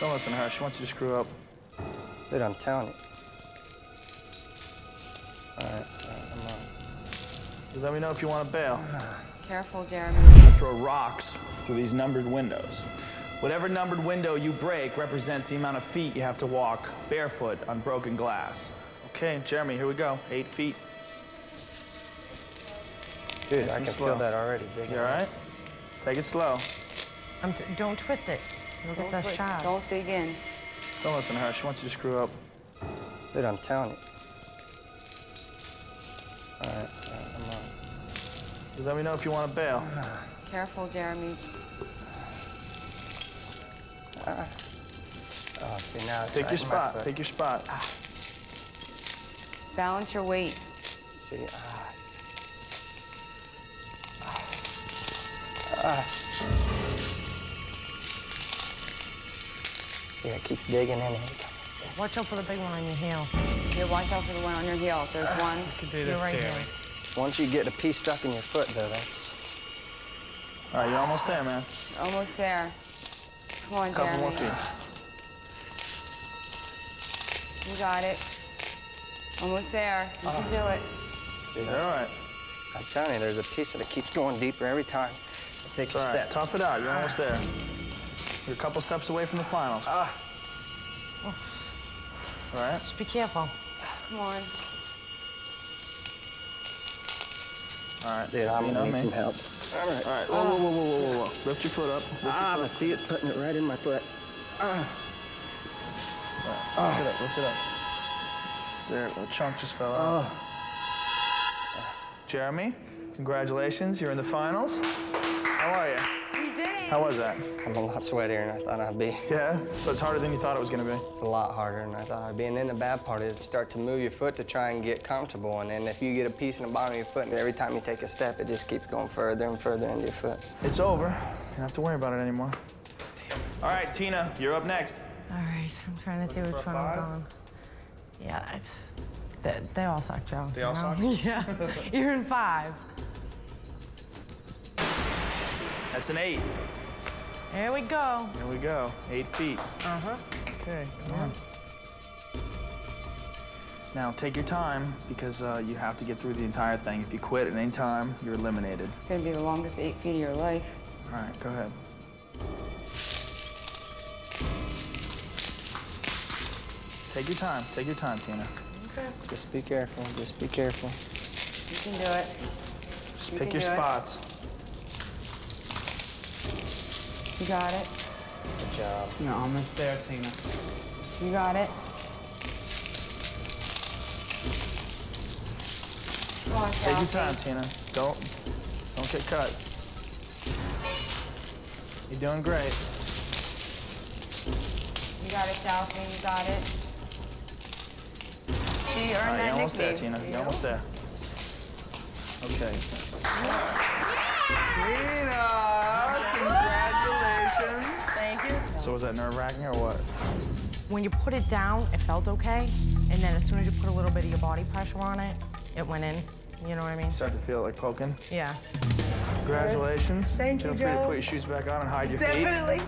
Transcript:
Don't listen to her. She wants you to screw up. Dude, I'm telling you. All right, all right, I'm on. Just let me know if you want to bail. Careful, Jeremy. I'm gonna throw rocks through these numbered windows. Whatever numbered window you break represents the amount of feet you have to walk barefoot on broken glass. Okay, Jeremy, here we go. Eight feet. Dude, Nice I can slow. feel that already. Big You all right? Take it slow. I'm t- don't twist it. You'll get Don't those twist. shots. Don't dig in. Don't listen to her. She wants you to screw up. Dude, I'm telling you. All right, all right, I'm on. Just let me know if you want to bail. Careful, Jeremy. Oh, see now Take right your spot. Take your spot. Balance your weight. See, ah. Ah. Yeah, it keeps digging in here. Watch out for the big one on your heel. Yeah, watch out for the one on your heel. There's one. You can do this, right Jeremy. here. Once you get a piece stuck in your foot, though, that's All right, you're almost there, man. Almost there. Come on, Couple Jeremy. more feet. You got it. Almost there. You can do it. You're all right. I'm telling you, there's a piece that keeps going deeper every time. I take It's a all right. step. Tough it out. You're almost there. You're a couple steps away from the finals. Ah. All right. Just be careful. Come on. All right. Dude, I'm gonna need me. some help. All right. All right. Whoa, whoa, whoa, whoa, whoa, whoa, whoa. Lift your foot up. Lift your Ah, I see it putting it right in my foot. Lift it up, lift it up. There, a chunk just fell out. Jeremy, congratulations, you're in the finals. How are you? You did it. How was that? I'm a lot sweatier than I thought I'd be. Yeah? So it's harder than you thought it was gonna be? It's a lot harder than I thought I'd be. And then the bad part is you start to move your foot to try and get comfortable. And then if you get a piece in the bottom of your foot, every time you take a step, it just keeps going further and further into your foot. It's over. You don't have to worry about it anymore. All right, Tina, you're up next. All right, I'm trying to see which for a one I'm five? going. Yeah, it's, they, they all suck, Joe. They you all know? suck? yeah, even five. That's an eight. There we go. Here we go. Eight feet. Uh-huh. Okay, come on. Now take your time because uh, you have to get through the entire thing. If you quit at any time, you're eliminated. It's gonna be the longest eight feet of your life. All right, go ahead. Take your time. Take your time, Tina. Okay. Just be careful. Just be careful. You can do it. Just You pick your spots. it. Spots. You got it. Good job. You're almost there, Tina. You got it. Come on, Take your time, Tina. Don't don't get cut. You're doing great. You got it, Chelsea. You got it. See, you All earned right, that you're almost there. Tina. You You're almost there. Okay. Tina, So was that nerve-wracking or what? When you put it down, it felt okay. And then as soon as you put a little bit of your body pressure on it, it went in. You know what I mean? Start to feel it like poking. Yeah. Congratulations. Thank Feel you, Feel free to put your shoes back on and hide your feet. Definitely.